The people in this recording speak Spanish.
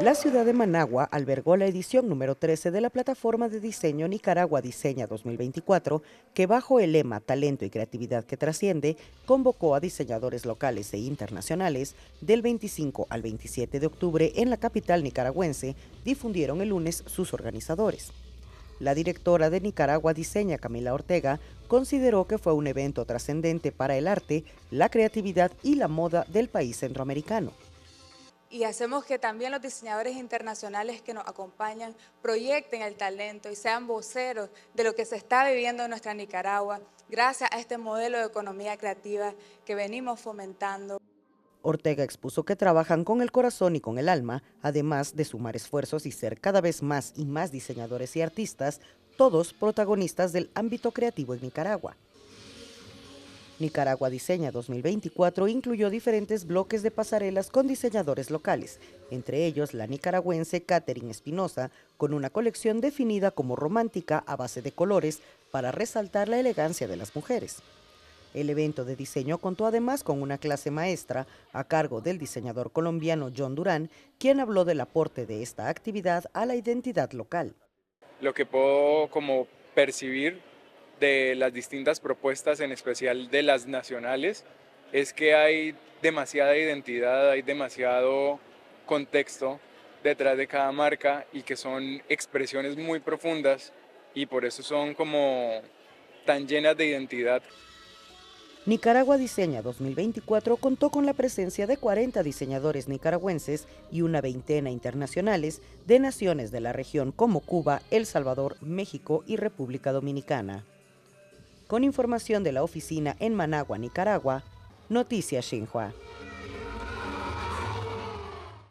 La ciudad de Managua albergó la edición número 13 de la plataforma de diseño Nicaragua Diseña 2024, que bajo el lema Talento y Creatividad que Trasciende, convocó a diseñadores locales e internacionales del 25 al 27 de octubre en la capital nicaragüense, difundieron el lunes sus organizadores. La directora de Nicaragua Diseña, Camila Ortega, consideró que fue un evento trascendente para el arte, la creatividad y la moda del país centroamericano y hacemos que también los diseñadores internacionales que nos acompañan proyecten el talento y sean voceros de lo que se está viviendo en nuestra Nicaragua gracias a este modelo de economía creativa que venimos fomentando. Ortega expuso que trabajan con el corazón y con el alma, además de sumar esfuerzos y ser cada vez más y más diseñadores y artistas, todos protagonistas del ámbito creativo en Nicaragua. Nicaragua Diseña 2024 incluyó diferentes bloques de pasarelas con diseñadores locales, entre ellos la nicaragüense Catherine Espinosa, con una colección definida como romántica a base de colores para resaltar la elegancia de las mujeres. El evento de diseño contó además con una clase maestra a cargo del diseñador colombiano John Durán, quien habló del aporte de esta actividad a la identidad local. Lo que puedo como percibir de las distintas propuestas, en especial de las nacionales, es que hay demasiada identidad, hay demasiado contexto detrás de cada marca y que son expresiones muy profundas y por eso son como tan llenas de identidad. Nicaragua Diseña 2024 contó con la presencia de 40 diseñadores nicaragüenses y una veintena internacionales de naciones de la región como Cuba, El Salvador, México y República Dominicana. Con información de la oficina en Managua, Nicaragua, Noticias Xinhua.